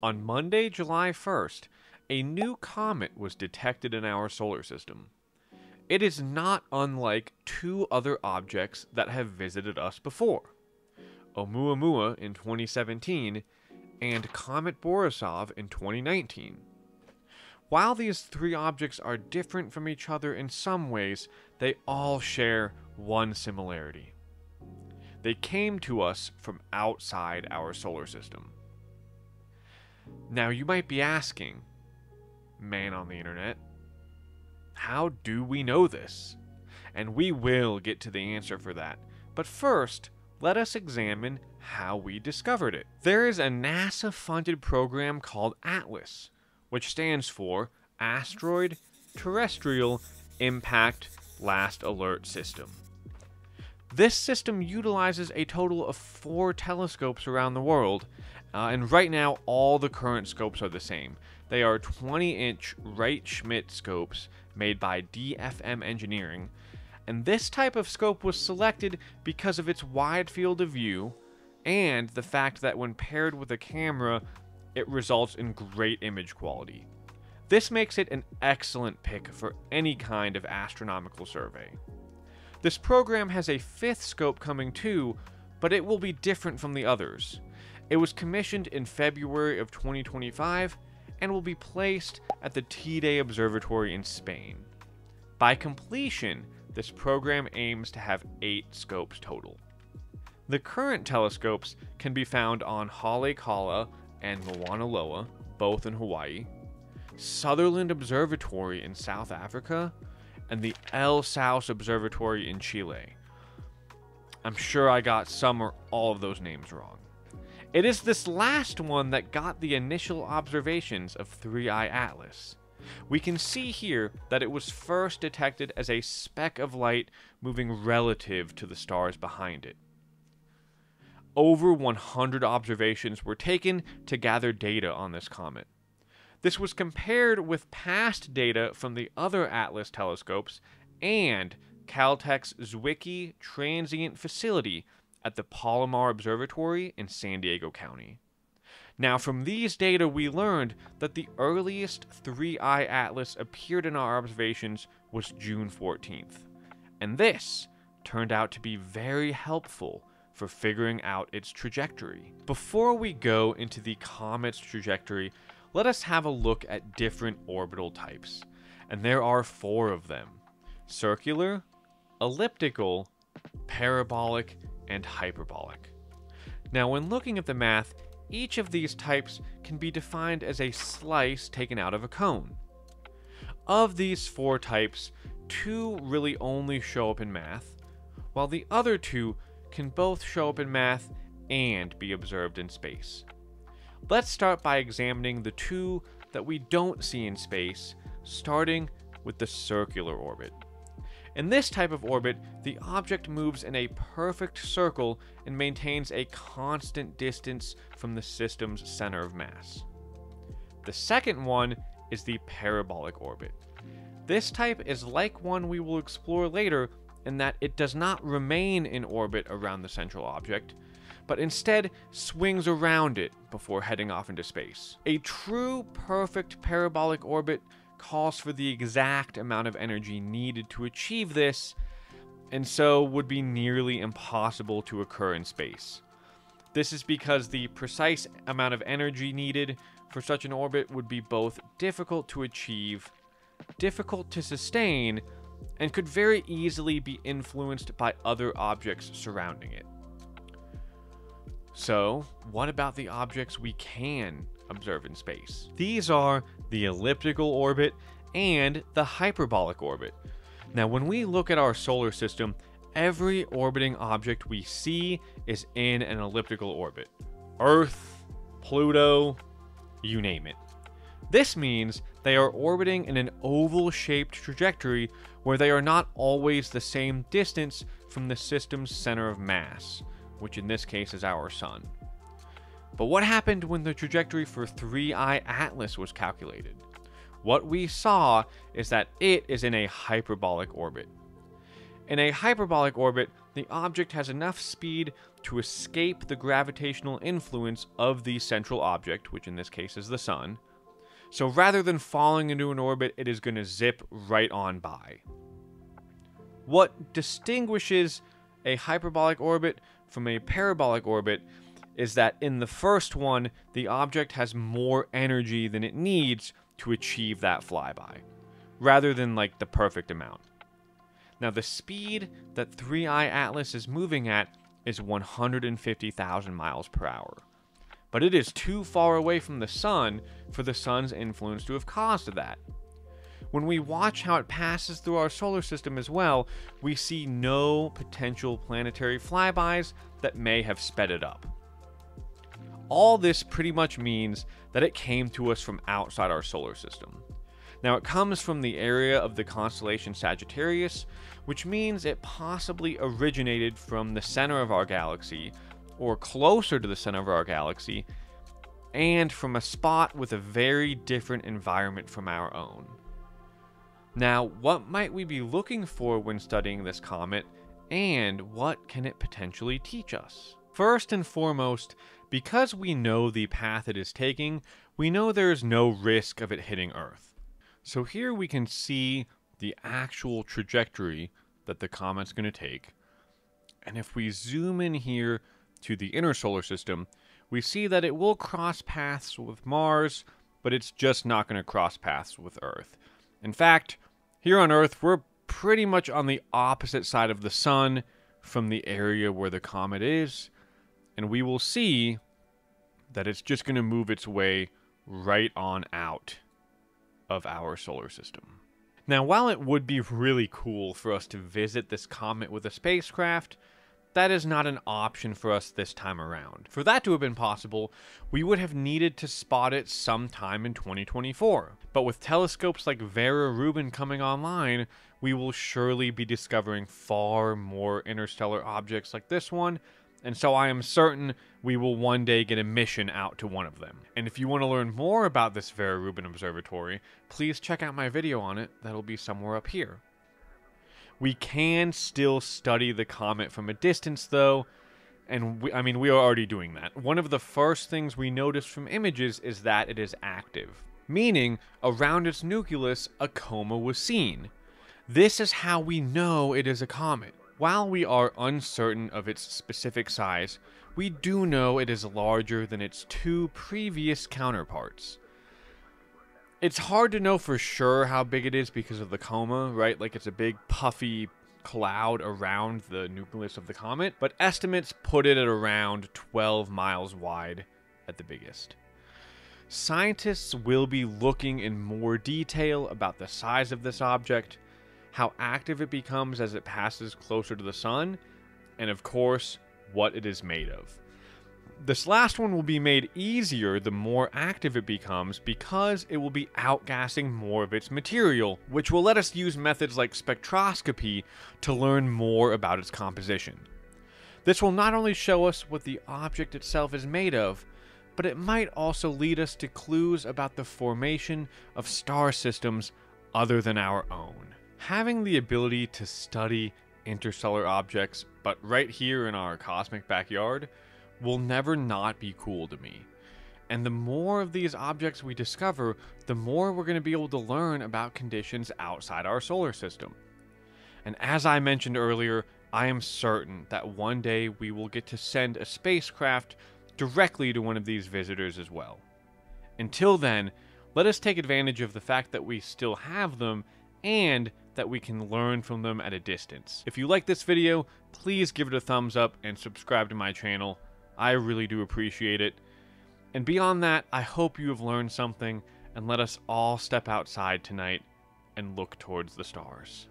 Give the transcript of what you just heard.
On Monday, July 1st, a new comet was detected in our solar system. It is not unlike two other objects that have visited us before Oumuamua in 2017 and Comet Borisov in 2019. While these three objects are different from each other in some ways, they all share one similarity. They came to us from outside our solar system. Now, you might be asking, man on the internet, how do we know this? And we will get to the answer for that. But first, let us examine how we discovered it. There is a NASA funded program called ATLAS, which stands for Asteroid Terrestrial Impact Last Alert System. This system utilizes a total of four telescopes around the world, uh, and right now all the current scopes are the same. They are 20 inch Wright Schmidt scopes made by DFM Engineering, and this type of scope was selected because of its wide field of view and the fact that when paired with a camera, it results in great image quality. This makes it an excellent pick for any kind of astronomical survey. This program has a fifth scope coming too, but it will be different from the others. It was commissioned in February of 2025 and will be placed at the Teide Observatory in Spain. By completion, this program aims to have eight scopes total. The current telescopes can be found on Haleakala and Mauna Loa, both in Hawaii, Sutherland Observatory in South Africa, and the El Sauce Observatory in Chile. I'm sure I got some or all of those names wrong. It is this last one that got the initial observations of 3I Atlas. We can see here that it was first detected as a speck of light moving relative to the stars behind it. Over 100 observations were taken to gather data on this comet. This was compared with past data from the other Atlas telescopes and Caltech's Zwicky Transient Facility at the Palomar Observatory in San Diego County. Now, from these data, we learned that the earliest 3I Atlas appeared in our observations was June 14th. And this turned out to be very helpful for figuring out its trajectory. Before we go into the comet's trajectory, let us have a look at different orbital types. And there are four of them circular, elliptical, parabolic, and hyperbolic. Now, when looking at the math, each of these types can be defined as a slice taken out of a cone. Of these four types, two really only show up in math, while the other two can both show up in math and be observed in space. Let's start by examining the two that we don't see in space, starting with the circular orbit. In this type of orbit, the object moves in a perfect circle and maintains a constant distance from the system's center of mass. The second one is the parabolic orbit. This type is like one we will explore later in that it does not remain in orbit around the central object, but instead swings around it before heading off into space. A true perfect parabolic orbit calls for the exact amount of energy needed to achieve this, and so would be nearly impossible to occur in space. This is because the precise amount of energy needed for such an orbit would be both difficult to achieve, difficult to sustain, and could very easily be influenced by other objects surrounding it. So, what about the objects we can observe in space? These are the elliptical orbit and the hyperbolic orbit. Now, when we look at our solar system, every orbiting object we see is in an elliptical orbit. Earth, Pluto, you name it. This means they are orbiting in an oval shaped trajectory where they are not always the same distance from the system's center of mass, which in this case is our Sun. But what happened when the trajectory for 3I Atlas was calculated? What we saw is that it is in a hyperbolic orbit. In a hyperbolic orbit, the object has enough speed to escape the gravitational influence of the central object, which in this case is the sun. So rather than falling into an orbit, it is going to zip right on by. What distinguishes a hyperbolic orbit from a parabolic orbit is that in the first one, the object has more energy than it needs to achieve that flyby, rather than like the perfect amount. Now, the speed that 3i Atlas is moving at is 150,000 miles per hour. But it is too far away from the sun for the sun's influence to have caused that. When we watch how it passes through our solar system as well, we see no potential planetary flybys that may have sped it up. All this pretty much means that it came to us from outside our solar system. Now, it comes from the area of the constellation Sagittarius, which means it possibly originated from the center of our galaxy, or closer to the center of our galaxy, and from a spot with a very different environment from our own. Now, what might we be looking for when studying this comet, and what can it potentially teach us? First and foremost, because we know the path it is taking, we know there is no risk of it hitting Earth. So here we can see the actual trajectory that the comet's going to take. And if we zoom in here to the inner solar system, we see that it will cross paths with Mars, but it's just not going to cross paths with Earth. In fact, here on Earth, we're pretty much on the opposite side of the sun from the area where the comet is, and we will see that it's just going to move its way right on out of our solar system. Now, while it would be really cool for us to visit this comet with a spacecraft, that is not an option for us this time around. For that to have been possible, we would have needed to spot it sometime in 2024. But with telescopes like Vera Rubin coming online, we will surely be discovering far more interstellar objects like this one and so I am certain we will one day get a mission out to one of them. And if you want to learn more about this Vera Rubin Observatory, please check out my video on it, that'll be somewhere up here. We can still study the comet from a distance though, and we, I mean, we are already doing that. One of the first things we notice from images is that it is active, meaning around its nucleus a coma was seen. This is how we know it is a comet. While we are uncertain of its specific size, we do know it is larger than its two previous counterparts. It's hard to know for sure how big it is because of the coma, right? Like it's a big puffy cloud around the nucleus of the comet, but estimates put it at around 12 miles wide at the biggest. Scientists will be looking in more detail about the size of this object how active it becomes as it passes closer to the sun, and of course, what it is made of. This last one will be made easier the more active it becomes because it will be outgassing more of its material, which will let us use methods like spectroscopy to learn more about its composition. This will not only show us what the object itself is made of, but it might also lead us to clues about the formation of star systems other than our own having the ability to study interstellar objects, but right here in our cosmic backyard, will never not be cool to me. And the more of these objects we discover, the more we're going to be able to learn about conditions outside our solar system. And as I mentioned earlier, I am certain that one day we will get to send a spacecraft directly to one of these visitors as well. Until then, let us take advantage of the fact that we still have them and that we can learn from them at a distance. If you like this video, please give it a thumbs up and subscribe to my channel. I really do appreciate it. And beyond that, I hope you have learned something and let us all step outside tonight and look towards the stars.